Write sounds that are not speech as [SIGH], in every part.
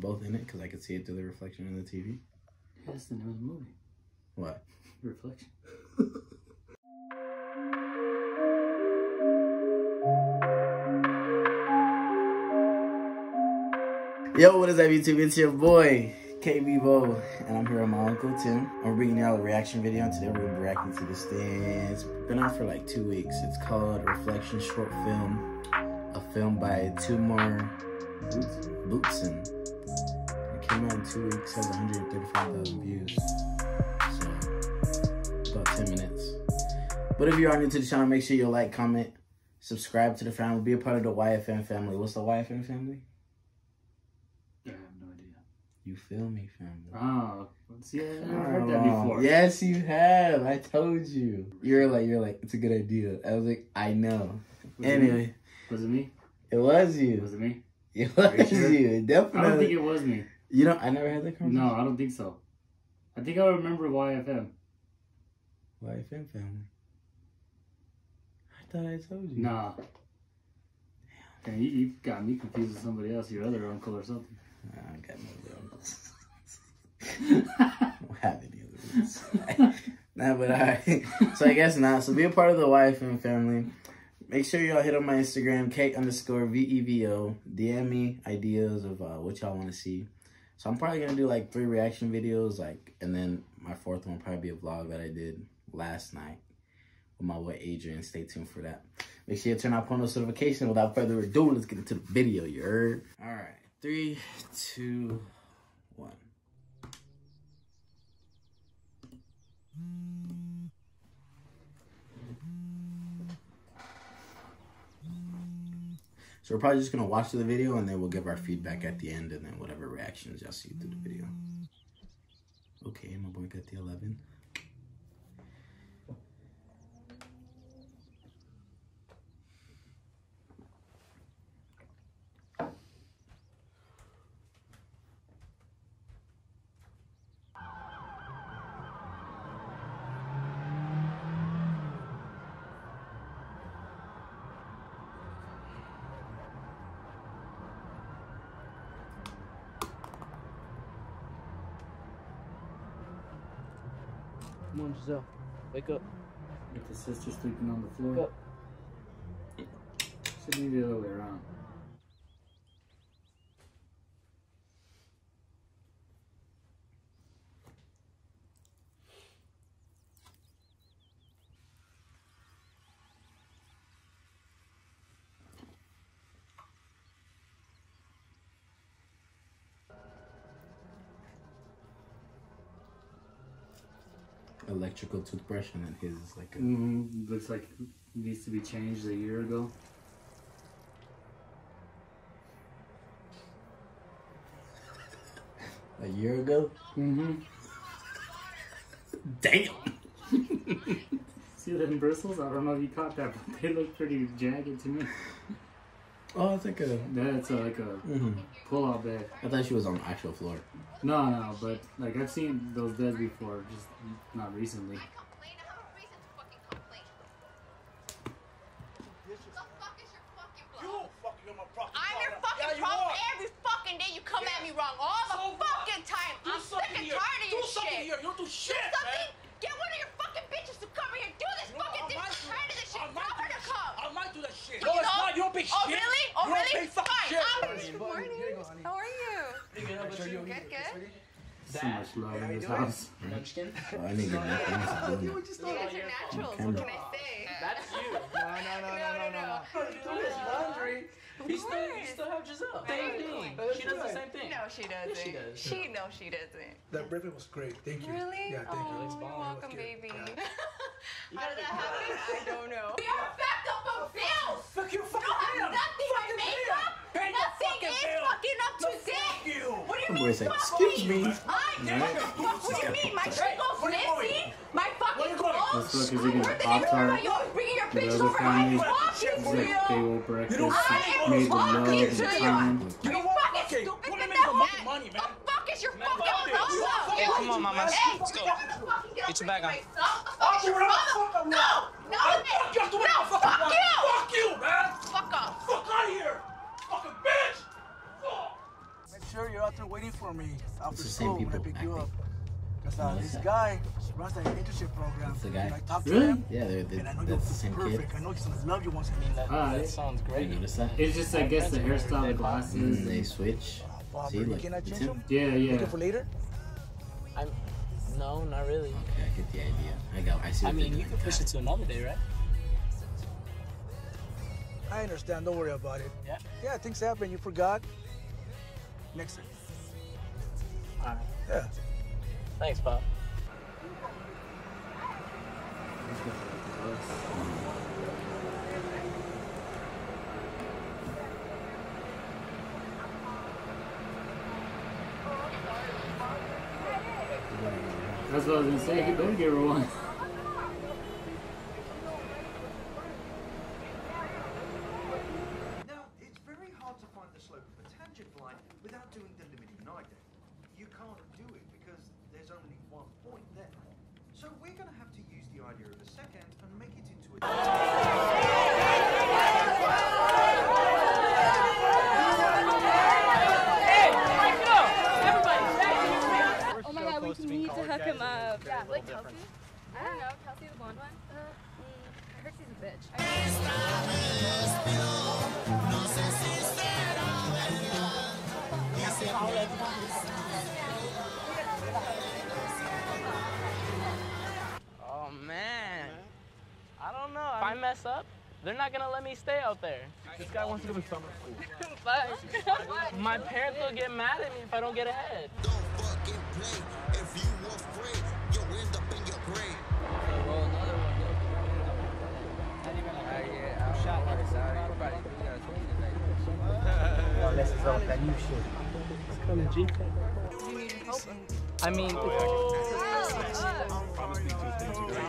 Both in it because I could see it through the reflection in the TV. That's the name of the movie. What? Reflection. [LAUGHS] Yo, what is up, YouTube? It's your boy, KB Bo, and I'm here with my uncle Tim. We're bringing y'all a reaction video, and today we're gonna be reacting to this thing. It's been out for like two weeks. It's called Reflection Short Film, a film by Timur Bootzin. It came out in two weeks, has 135,000 views. So, about 10 minutes. But if you are new to the channel, make sure you like, comment, subscribe to the family, be a part of the YFM family. What's the YFM family? I have no idea. You feel me, family. Oh, see, I've heard that oh, before. Yes, you have. I told you. You're like, you're like, it's a good idea. I was like, I know. Was it anyway, me? Was it me? it was you. Was it me? It [LAUGHS] Are you was sure? you. I don't think it was me. You know, I never had that conversation. No, I don't think so. I think I remember YFM. YFM family. I thought I told you. Nah. Damn, you, you got me confused with somebody else, your other uncle or something. I got no other uncles. [LAUGHS] I don't have any other ones. nah, but alright. So I guess not. So be a part of the YFM family. Make sure y'all hit on my Instagram, K underscore V-E-V-O. DM me ideas of uh, what y'all want to see. So I'm probably to do like three reaction videos, like, and then my fourth one will probably be a vlog that I did last night with my boy Adrian. Stay tuned for that. Make sure you turn on post notifications. Without further ado, let's get into the video, you heard? All right. Three, two, one. So we're probably just gonna watch the video and then we'll give our feedback at the end and then whatever reactions y'all see through the video. Okay, my boy got the 11. Come on, Giselle. Wake up. With the sister sleeping on the floor. Go. Should be the other way Electrical toothbrush and then his is like a. Mm, looks like it needs to be changed a year ago. A year ago? Mm-hmm. Damn! [LAUGHS] See in bristles? I don't know if you caught that, but they look pretty jagged to me. Oh, it's like a. That's like a hmm pull-out bed. I thought she was on the actual floor. No, no, but like I've seen those dead before, just not recently. I complain. I have a reason to fucking complain. The fuck is your fucking problem? fucking on my fucking I'm your product. fucking Yeah, you problem are. every fucking day. You come at me wrong all the So what? fucking time. Do I'm sick something and here. tired of Do your something shit. here. You don't do shit, do something. man. Get one of your fucking bitches to come here and do this. No, fucking I this. might do tired of this shit. I Tell might do her to that come. shit. I might do that shit. You No, it's know? not. You don't pay Oh really? Oh really? Fine. shit. I'm- Good morning. How are you? Good, good. So much love in this house. Munchkin. Oh, [LAUGHS] I need to get my things to do You guys are naturals. What can I say? That's you. No, no, no, no, no, no, [LAUGHS] no. Do his laundry. Of He still, you still have Giselle. Same Same thing. thing. She does the same thing. No, she doesn't. she does. She no, she doesn't. That ribbon was great. Thank you. Really? Yeah, thank you. you're welcome, baby. [LAUGHS] How did that happen? I don't know. We are backed up on bills. Fuck you, You fucking don't have bill. nothing my Fucking makeup. bill. Pay the Nothing fucking is bill. fucking up to No, date. fuck you. What do you mean? boy fuck "Excuse me." I never fuck. What do you mean? My shit goes Where messy. My fucking Where you going? clothes. This fucker's eating a Pop Tart. you always bringing your The other over? family. I'm talking to like you. they will breakfast don't I am made with talking love to and you. time. You Are know you what? fucking stupid? what do you that the money, man? The fuck is your Fuck fucking this. You problem? Hey, come on, mama. Hey, Let's go. Get your bag on. What the fuck I'll do your whatever the problem? fuck I want. No, no, fuck you. Do whatever the no, fuck I fuck want. you. Fuck you, man. Fuck off. Fuck out of here. Fucking bitch. Fuck. Sure you're out there waiting for me after It's the same school when I people pick you acting. up. Because uh, this that. guy runs that internship program. That's the guy? And I talked to Really? him, Yeah, they're, they're, and I know that's the you're same kid. perfect. I know he's gonna love you once I mean, that, Ah, that it- sounds You great. notice that? It's just, I guess, the hairstyle, the Mm, glasses. they switch. Bob, See, you look, cannot it's change him. him? Yeah, yeah. it for later? I'm, no, not really. Okay, I get the idea. I got. I see. I mean, you doing. can push it to another day, right? I understand. Don't worry about it. Yeah. Yeah, things happen. You forgot. Next time. Alright. Yeah. Thanks, Pop. That's what I was gonna say. He better get her one. Now, it's very hard to find the slope of a tangent line without doing the limiting nightdale. You can't do it because there's only one point there. So we're going to have to use the idea of a secant and make it into a... Oh my god, we need to hook him up. Yeah, like Kelsey? I don't know, Kelsey the blonde one? Uh, mm, I heard she's a bitch. I don't know. If I mess up, they're not gonna let me stay out there. This guy wants to go to summer school. [LAUGHS] But, My parents will get mad at me if I don't get ahead. I mean, No, like, I swear, I've seen a shit like that. Where did I see that shit? That's where did I see it? I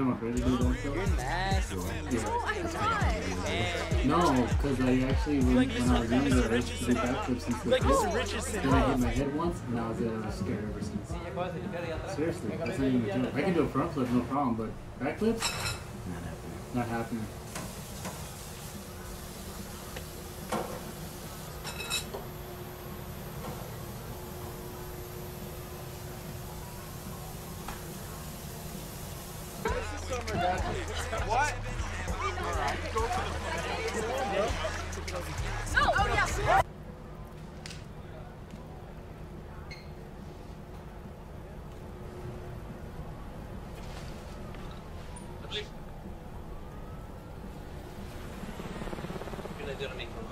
You know what really do that stuff? nasty. Yeah. No, because I actually, when, when I was younger, I used to do backflips and stuff. Like Mr. Richardson. Then I hit my head once, and I was, uh, I was scared ever since. Seriously, that's not even a joke. I can do a front flip, no problem, but backflips, Not happening. not happening.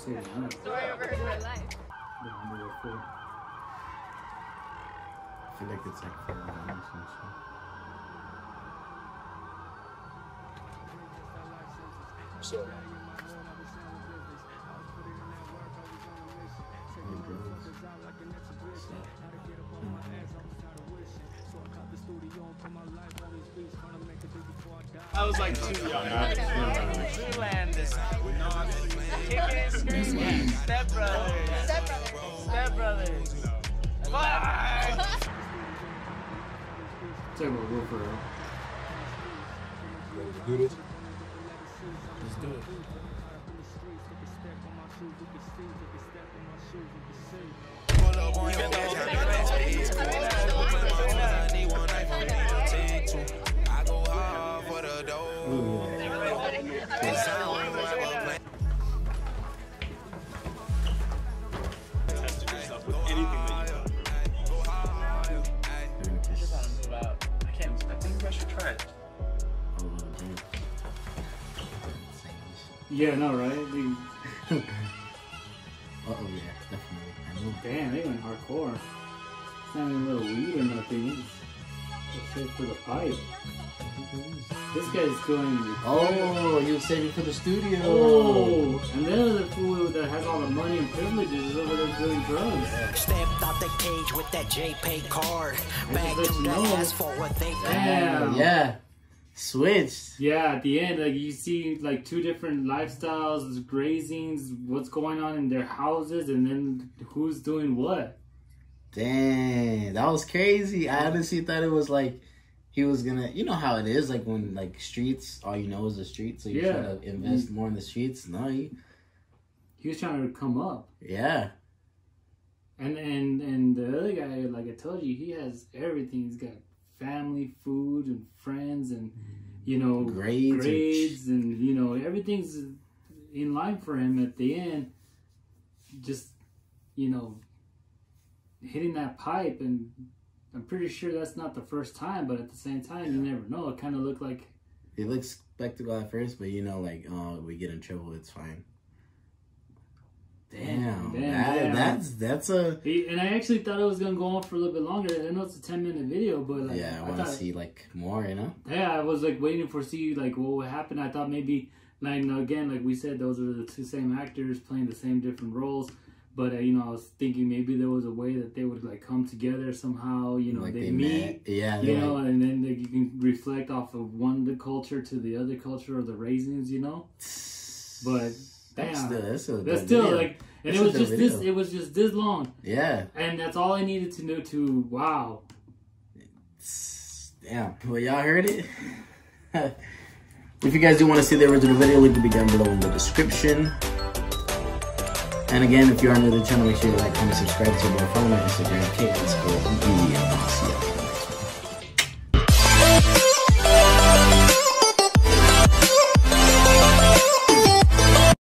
say it, huh? Story I've ever heard in my life. The number four. I feel like it's like four hours and shit. Hey, bros. I was like too young. Zoolander. Kicking and screaming. Step Brothers. Step Brothers. Fuck! Talk about Will Ferrell. Do this. Let's do it. Yeah, no, right? They, [LAUGHS] Uh oh, yeah, definitely. I know. damn, they went hardcore. It's not even a little weed or nothing. It's it's straight for the pipe. This guy's going. Oh, he was saving for the studio. Oh, and then the other fool that has all the money and privileges is over there doing drugs. Stepped out the cage with that JPay card. Back to the know. asphalt, what they Damn. Yeah. Switched. Yeah, at the end, like you see like two different lifestyles, grazings, what's going on in their houses, and then who's doing what. Dang, that was crazy. I honestly thought it was like he was gonna. You know how it is, like when like streets, all you know is the streets, so you try Yeah. to invest more in the streets. No, he, He was trying to come up. yeah, And and and the other guy, like I told you, he has everything. He's got family, food, and friends, and you know Grades and- grades, and you know everything's in line for him at the end. Just you know, hitting that pipe, and I'm pretty sure that's not the first time. But at the same time, you never know. It kind of looked like it looks spectacle at first, but you know, like oh, we get in trouble, it's fine. Damn, damn, that- damn. that's that's a And I actually thought it was gonna go on for a little bit longer. I know it's a ten minute video, but like yeah. I I want to see like more, you know. yeah, I was like waiting for see like what would happen. I thought maybe like again, like we said, those are the two same actors playing the same different roles. But uh, you know, I was thinking maybe there was a way that they would like come together somehow. You know, like they, they meet. met. Yeah, You know, like, and then like, you can reflect off of one the culture to the other culture or the raisins. You know, but that's damn. still that's still, that's still like, and That's it was just this. It was just this long. yeah. And that's all I needed to know to wow. Damn. Well, y'all heard it. [LAUGHS] if you guys do want to see the original video, link will be down below in the description. And again, if you are new to the channel, make sure you like, comment, subscribe to more. Follow me on Instagram, K. See ya.